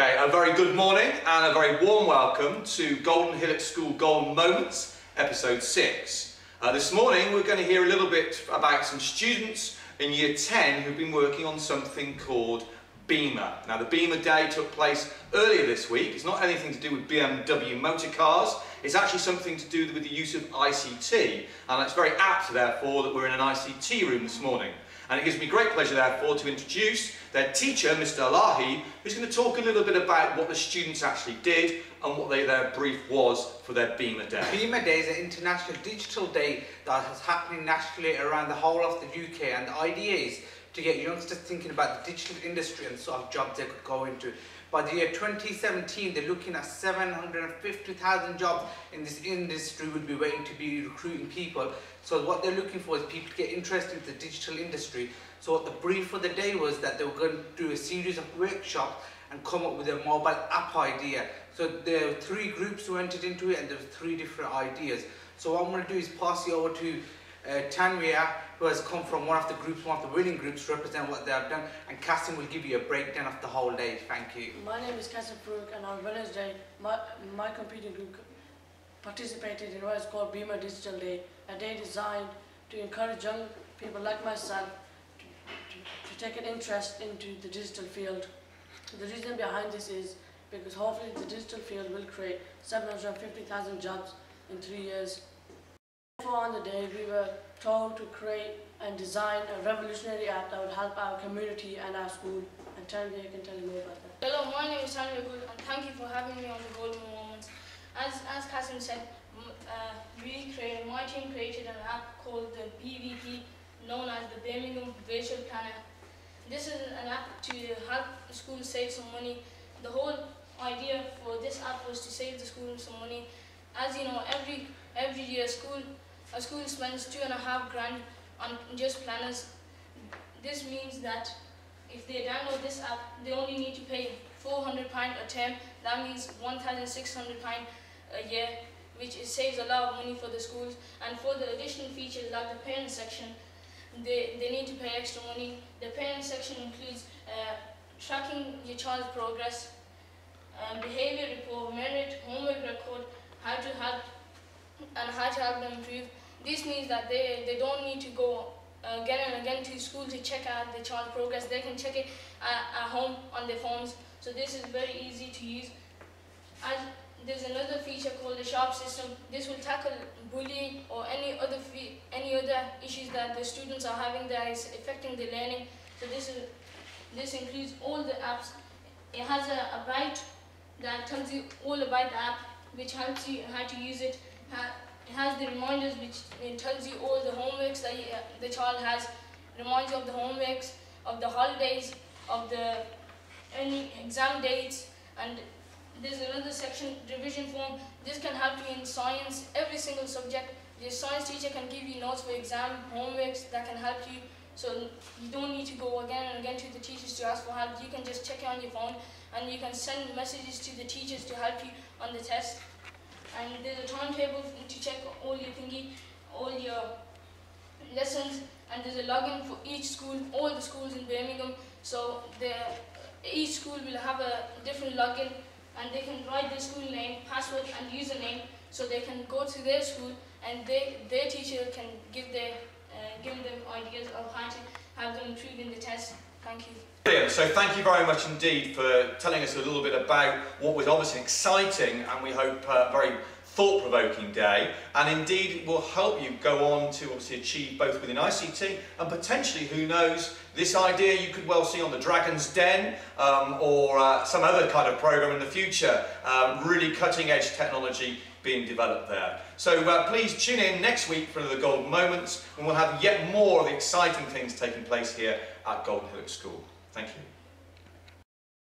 Okay, a very good morning and a very warm welcome to Golden Hillock School Golden Moments, episode 6. Uh, this morning we're going to hear a little bit about some students in year 10 who've been working on something called Bima. Now the Bima Day took place earlier this week. It's not anything to do with BMW motor cars. It's actually something to do with the use of ICT. And it's very apt, therefore, that we're in an ICT room this morning. And it gives me great pleasure, therefore, to introduce their teacher, Mr. Alahi, who's going to talk a little bit about what the students actually did and what they, their brief was for their Bima Day. Bima Day is an international digital day that is happening nationally around the whole of the UK and the idea is to get youngsters thinking about the digital industry and sort of jobs they could go into. By the year 2017, they're looking at 750,000 jobs in this industry will be waiting to be recruiting people. So what they're looking for is people to get interested in the digital industry. So what the brief for the day was that they were going to do a series of workshops and come up with a mobile app idea. So there were three groups who entered into it and there were three different ideas. So what I'm going to do is pass you over to uh, who has come from one of the groups, one of the winning groups, represent what they have done, and Kasim will give you a breakdown of the whole day. Thank you. My name is Kasim Farooq, and on Wednesday, my, my competing group participated in what is called Bima Digital Day, a day designed to encourage young people like myself to, to, to take an interest into the digital field. The reason behind this is because hopefully the digital field will create 750,000 jobs in three years. On the day, we were told to create and design a revolutionary app that would help our community and our school. And Tanvia can tell you more about that. Hello, my name is Tanvia Gul and thank you for having me on the Golden Moments. As, as Kasim said, uh, we created, my team created an app called the BVP, known as the Birmingham Virtual Planner. This is an app to help the school save some money. The whole idea for this app was to save the school some money. As you know, every every year school a school spends two and a half grand on just planners. This means that if they download this app, they only need to pay 400 pound a term. That means 1,600 pound a year, which saves a lot of money for the schools. And for the additional features like the parent section, they, they need to pay extra money. The parent section includes uh, tracking your child's progress, um, behavior report, merit, homework record, how to help and how to help them improve. This means that they, they don't need to go uh, again and again to school to check out the child's progress. They can check it at, at home on their phones. So this is very easy to use. And there's another feature called the sharp system. This will tackle bullying or any other any other issues that the students are having that is affecting their learning. So this is this includes all the apps. It has a, a that tells you all about the app, which helps you how to use it, it has the reminders which tells you all the homeworks that uh, the child has, reminds you of the homeworks, of the holidays, of the any exam dates, and there's another section, revision form. This can help you in science, every single subject. The science teacher can give you notes for exam, homeworks that can help you. So you don't need to go again and again to the teachers to ask for help. You can just check it on your phone and you can send messages to the teachers to help you on the test and there's a timetable to check all your thingy, all your lessons, and there's a login for each school, all the schools in Birmingham. So the, each school will have a different login, and they can write their school name, password, and username, so they can go to their school, and they, their teacher can give their uh, give them ideas of how to have them improve in the test. Thank you. Brilliant. So thank you very much indeed for telling us a little bit about what was obviously an exciting and we hope uh, very thought-provoking day and indeed it will help you go on to obviously achieve both within ICT and potentially, who knows, this idea you could well see on the Dragon's Den um, or uh, some other kind of program in the future, um, really cutting-edge technology being developed there. So uh, please tune in next week for the Golden Moments and we'll have yet more of the exciting things taking place here at Golden School. Thank you.